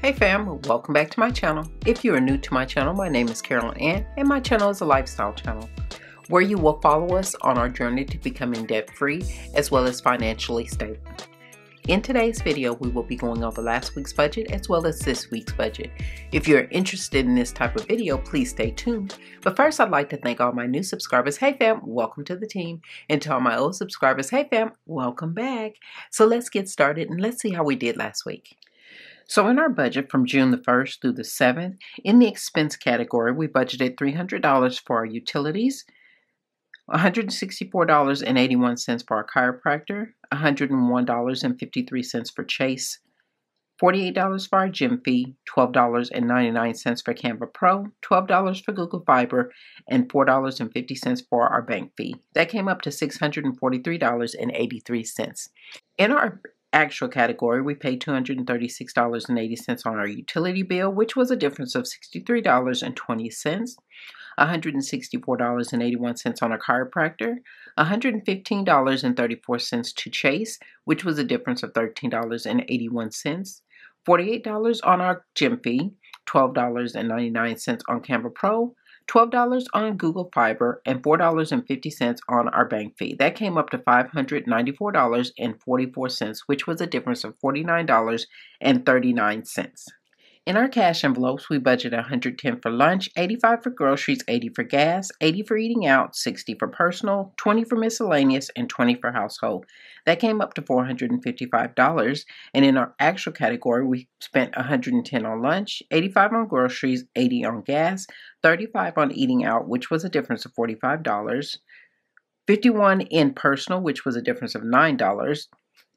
Hey fam, welcome back to my channel. If you are new to my channel, my name is Carolyn Ann and my channel is a lifestyle channel where you will follow us on our journey to becoming debt free as well as financially stable. In today's video, we will be going over last week's budget as well as this week's budget. If you're interested in this type of video, please stay tuned. But first, I'd like to thank all my new subscribers. Hey fam, welcome to the team. And to all my old subscribers, hey fam, welcome back. So let's get started and let's see how we did last week. So in our budget from June the 1st through the 7th, in the expense category, we budgeted $300 for our utilities, $164.81 for our chiropractor, $101.53 for Chase, $48 for our gym fee, $12.99 for Canva Pro, $12 for Google Fiber, and $4.50 for our bank fee. That came up to $643.83. In our actual category, we paid $236.80 on our utility bill, which was a difference of $63.20. $164.81 on our chiropractor, $115.34 to Chase, which was a difference of $13.81, $48 on our gym fee, $12.99 on Canva Pro, $12 on Google Fiber, and $4.50 on our bank fee. That came up to $594.44, which was a difference of $49.39. In our cash envelopes, we budget 110 for lunch, 85 for groceries, 80 for gas, 80 for eating out, 60 for personal, 20 for miscellaneous, and 20 for household. That came up to $455. And in our actual category, we spent 110 on lunch, 85 on groceries, 80 on gas, 35 on eating out, which was a difference of $45. 51 in personal, which was a difference of $9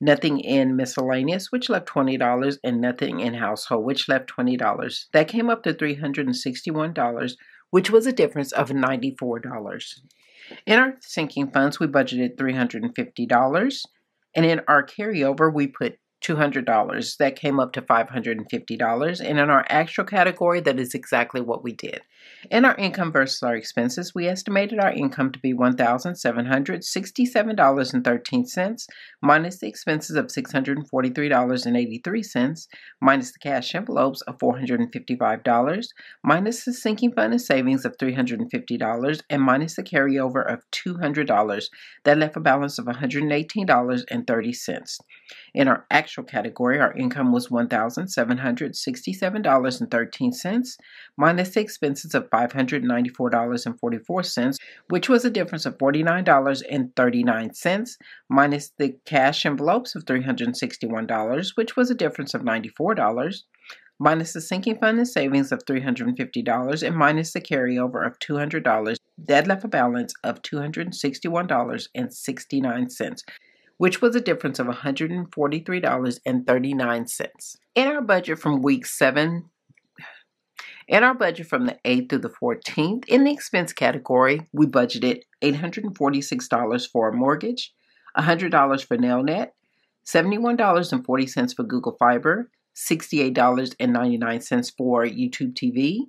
nothing in miscellaneous, which left $20, and nothing in household, which left $20. That came up to $361, which was a difference of $94. In our sinking funds, we budgeted $350, and in our carryover, we put $200. That came up to $550. And in our actual category, that is exactly what we did. In our income versus our expenses, we estimated our income to be $1,767.13 minus the expenses of $643.83 minus the cash envelopes of $455 minus the sinking fund and savings of $350 and minus the carryover of $200. That left a balance of $118.30. In our actual category, our income was $1,767.13 minus the expenses of $594.44, which was a difference of $49.39, minus the cash envelopes of $361, which was a difference of $94 minus the sinking fund and savings of $350 and minus the carryover of $200, that left a balance of $261.69 which was a difference of $143.39. In our budget from week 7, in our budget from the 8th through the 14th, in the expense category, we budgeted $846 for a mortgage, $100 for Nelnet, $71.40 for Google Fiber, $68.99 for YouTube TV,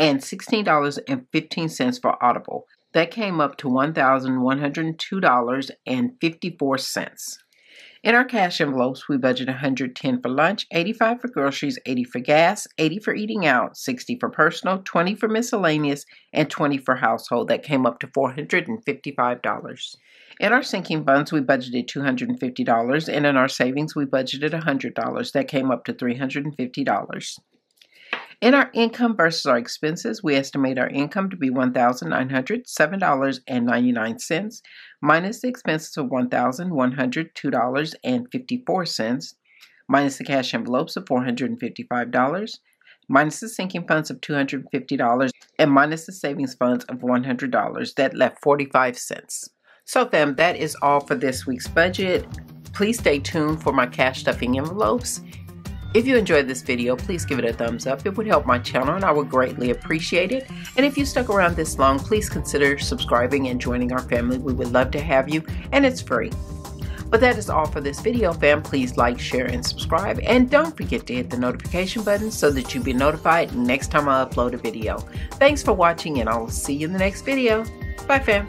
and $16.15 for Audible. That came up to $1,102.54. In our cash envelopes, we budget 110 for lunch, 85 for groceries, 80 for gas, 80 for eating out, 60 for personal, 20 for miscellaneous, and 20 for household. That came up to $455. In our sinking funds, we budgeted $250, and in our savings, we budgeted $100. That came up to $350. In our income versus our expenses, we estimate our income to be $1,907.99 minus the expenses of $1,102.54 minus the cash envelopes of $455 minus the sinking funds of $250 and minus the savings funds of $100 that left 45 cents. So fam, that is all for this week's budget. Please stay tuned for my cash stuffing envelopes if you enjoyed this video, please give it a thumbs up. It would help my channel and I would greatly appreciate it. And if you stuck around this long, please consider subscribing and joining our family. We would love to have you and it's free. But that is all for this video, fam. Please like, share, and subscribe. And don't forget to hit the notification button so that you'll be notified next time I upload a video. Thanks for watching and I will see you in the next video. Bye, fam.